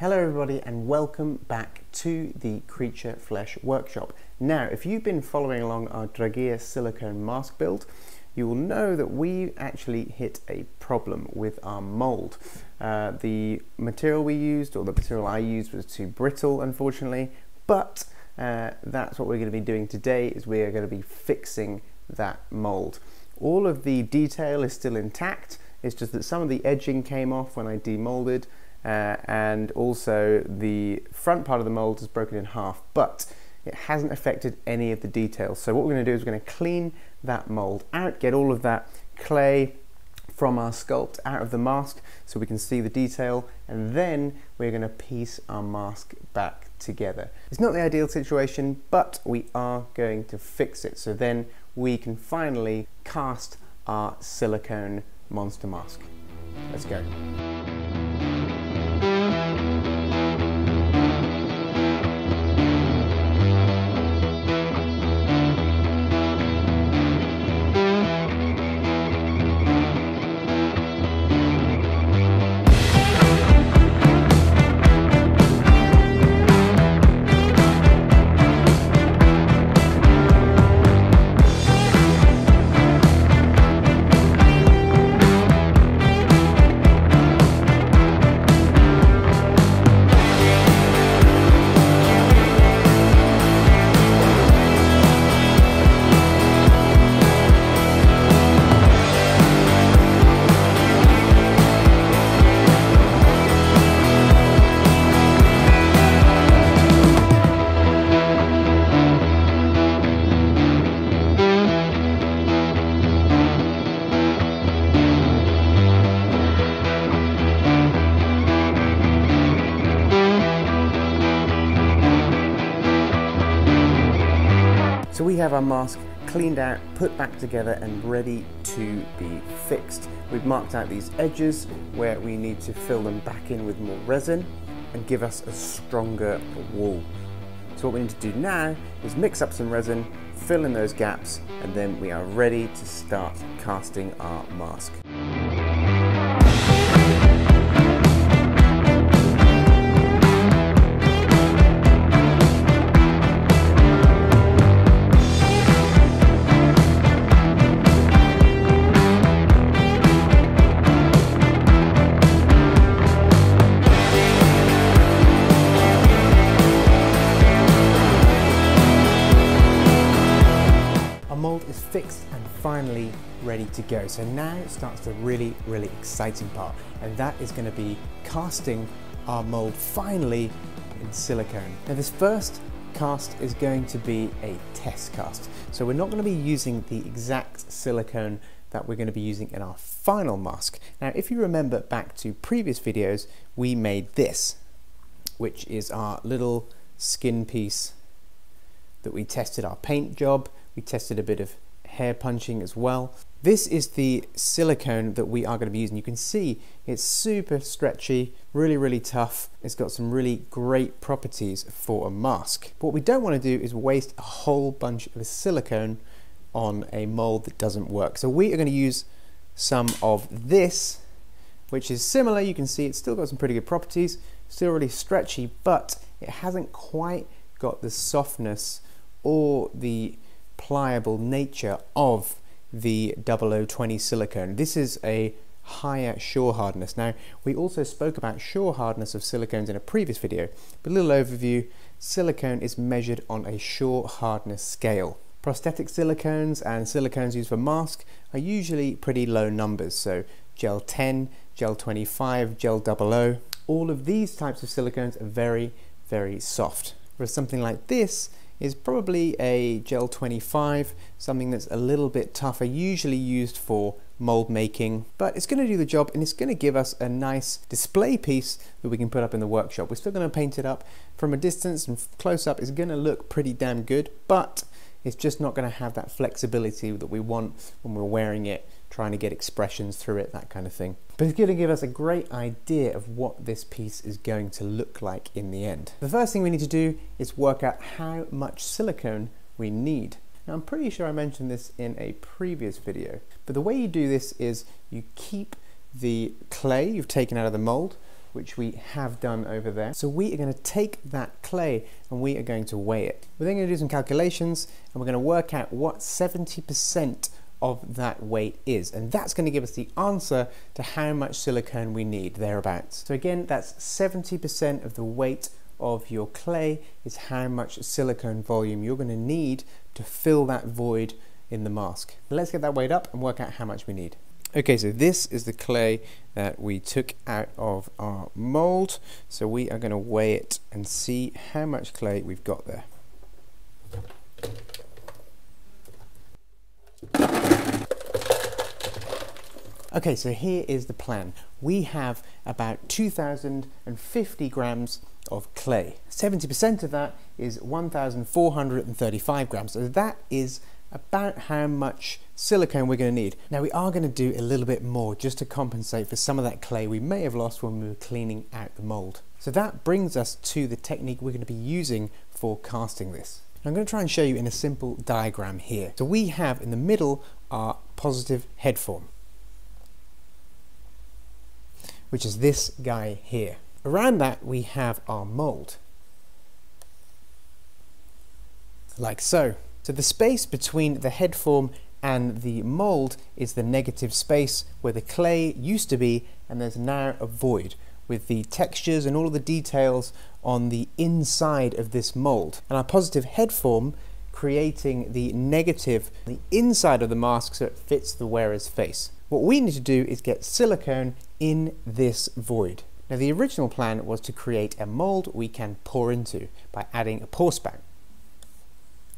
Hello everybody and welcome back to the Creature Flesh Workshop. Now if you've been following along our Draugr silicone mask build you will know that we actually hit a problem with our mold. Uh, the material we used or the material I used was too brittle unfortunately but uh, that's what we're going to be doing today is we are going to be fixing that mold. All of the detail is still intact it's just that some of the edging came off when I demolded uh, and also the front part of the mold is broken in half, but it hasn't affected any of the details. So what we're going to do is we're going to clean that mold out, get all of that clay from our sculpt out of the mask so we can see the detail and then we're going to piece our mask back together. It's not the ideal situation but we are going to fix it so then we can finally cast our silicone monster mask. Let's go. So we have our mask cleaned out, put back together and ready to be fixed. We've marked out these edges where we need to fill them back in with more resin and give us a stronger wall. So what we need to do now is mix up some resin, fill in those gaps, and then we are ready to start casting our mask. To go. So now it starts the really, really exciting part, and that is going to be casting our mold finally in silicone. Now this first cast is going to be a test cast. So we're not going to be using the exact silicone that we're going to be using in our final mask. Now if you remember back to previous videos, we made this, which is our little skin piece that we tested our paint job we tested a bit of hair punching as well. This is the silicone that we are going to be using. You can see it's super stretchy, really, really tough. It's got some really great properties for a mask. But what we don't want to do is waste a whole bunch of silicone on a mold that doesn't work. So we are going to use some of this, which is similar. You can see it's still got some pretty good properties, still really stretchy, but it hasn't quite got the softness or the pliable nature of the 0020 silicone. This is a higher shore hardness. Now, we also spoke about shore hardness of silicones in a previous video, but a little overview, silicone is measured on a shore hardness scale. Prosthetic silicones and silicones used for mask are usually pretty low numbers, so gel 10, gel 25, gel 00. All of these types of silicones are very, very soft. Whereas something like this is probably a gel 25, something that's a little bit tougher, usually used for mold making, but it's going to do the job and it's going to give us a nice display piece that we can put up in the workshop. We're still going to paint it up from a distance and close up it's going to look pretty damn good, but it's just not going to have that flexibility that we want when we're wearing it trying to get expressions through it, that kind of thing. But it's going to give us a great idea of what this piece is going to look like in the end. The first thing we need to do is work out how much silicone we need. Now I'm pretty sure I mentioned this in a previous video, but the way you do this is you keep the clay you've taken out of the mold, which we have done over there. So we are going to take that clay and we are going to weigh it. We're then going to do some calculations and we're going to work out what 70% of that weight is. And that's going to give us the answer to how much silicone we need, thereabouts. So again, that's 70% of the weight of your clay is how much silicone volume you're going to need to fill that void in the mask. Let's get that weighed up and work out how much we need. Okay, so this is the clay that we took out of our mold. So we are going to weigh it and see how much clay we've got there. Okay, so here is the plan. We have about 2,050 grams of clay. 70% of that is 1,435 grams. So that is about how much silicone we're going to need. Now we are going to do a little bit more just to compensate for some of that clay we may have lost when we were cleaning out the mold. So that brings us to the technique we're going to be using for casting this. I'm going to try and show you in a simple diagram here. So we have in the middle our positive head form, which is this guy here. Around that we have our mold, like so. So the space between the head form and the mold is the negative space where the clay used to be and there's now a void with the textures and all of the details on the inside of this mold. And our positive head form creating the negative the inside of the mask so it fits the wearer's face. What we need to do is get silicone in this void. Now the original plan was to create a mold we can pour into by adding a pour spout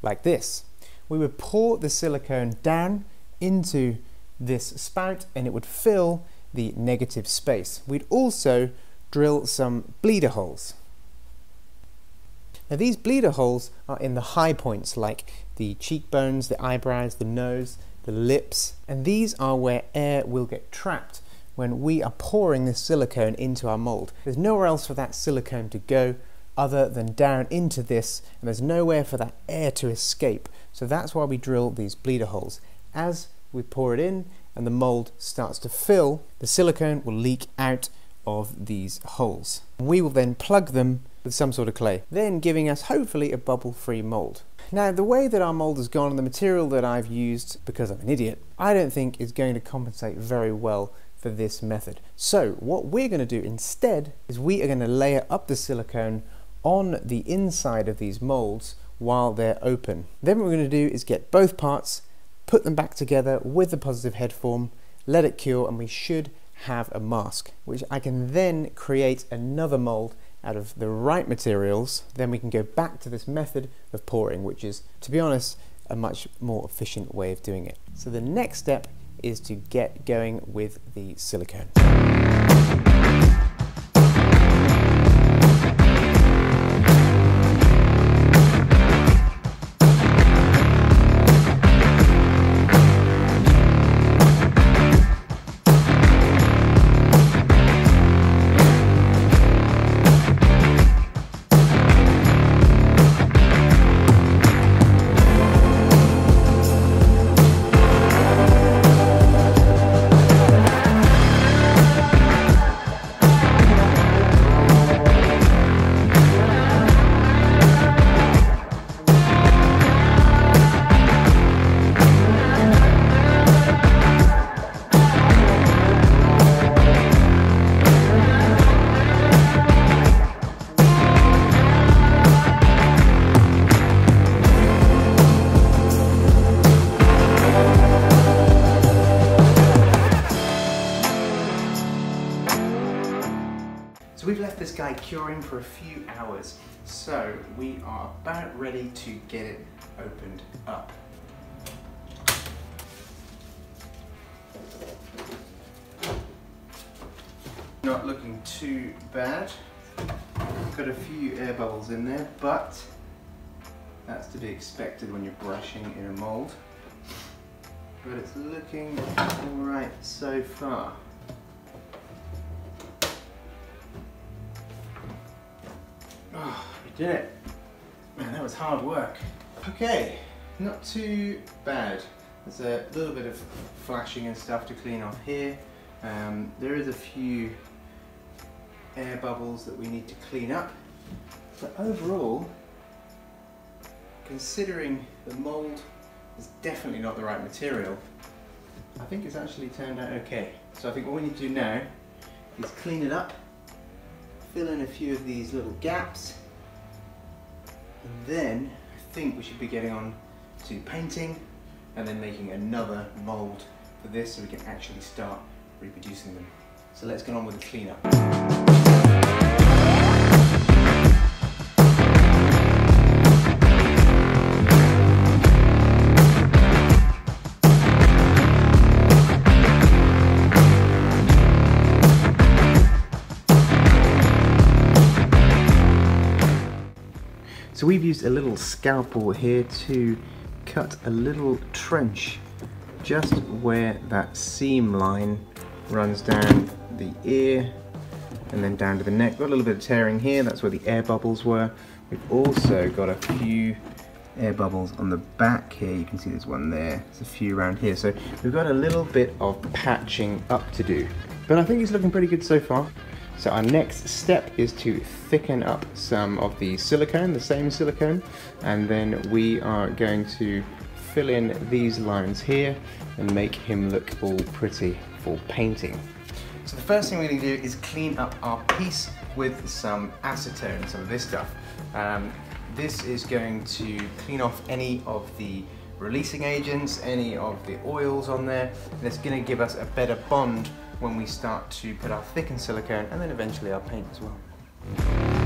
like this. We would pour the silicone down into this spout and it would fill the negative space. We'd also drill some bleeder holes. Now these bleeder holes are in the high points like the cheekbones, the eyebrows, the nose, the lips, and these are where air will get trapped when we are pouring this silicone into our mold. There's nowhere else for that silicone to go other than down into this and there's nowhere for that air to escape. So that's why we drill these bleeder holes. As we pour it in and the mold starts to fill, the silicone will leak out of these holes. We will then plug them with some sort of clay, then giving us hopefully a bubble-free mold. Now the way that our mold has gone and the material that I've used, because I'm an idiot, I don't think is going to compensate very well for this method. So what we're going to do instead is we are going to layer up the silicone on the inside of these molds while they're open. Then what we're going to do is get both parts, put them back together with the positive head form, let it cure, and we should have a mask, which I can then create another mold out of the right materials. Then we can go back to this method of pouring, which is, to be honest, a much more efficient way of doing it. So the next step is to get going with the silicone. Guy curing for a few hours. So we are about ready to get it opened up. Not looking too bad. Got a few air bubbles in there, but that's to be expected when you're brushing in a mold. But it's looking alright so far. Did it. Man, that was hard work. Okay, not too bad. There's a little bit of flashing and stuff to clean off here. Um, there is a few air bubbles that we need to clean up. But overall, considering the mould is definitely not the right material, I think it's actually turned out okay. So I think what we need to do now is clean it up, fill in a few of these little gaps, and then I think we should be getting on to painting and then making another mould for this so we can actually start reproducing them. So let's get on with the cleanup. We've used a little scalpel here to cut a little trench just where that seam line runs down the ear and then down to the neck. Got a little bit of tearing here, that's where the air bubbles were. We've also got a few air bubbles on the back here. You can see there's one there, there's a few around here. So we've got a little bit of patching up to do. But I think it's looking pretty good so far. So our next step is to thicken up some of the silicone, the same silicone, and then we are going to fill in these lines here and make him look all pretty for painting. So the first thing we're going to do is clean up our piece with some acetone, some of this stuff. Um, this is going to clean off any of the releasing agents, any of the oils on there, and it's going to give us a better bond when we start to put our thickened silicone and then eventually our paint as well.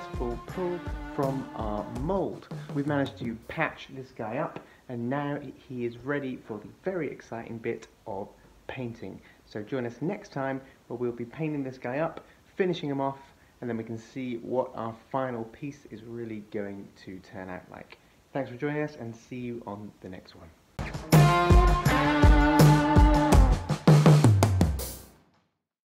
Successful pull from our mould. We've managed to patch this guy up and now he is ready for the very exciting bit of painting. So join us next time where we'll be painting this guy up, finishing him off, and then we can see what our final piece is really going to turn out like. Thanks for joining us and see you on the next one.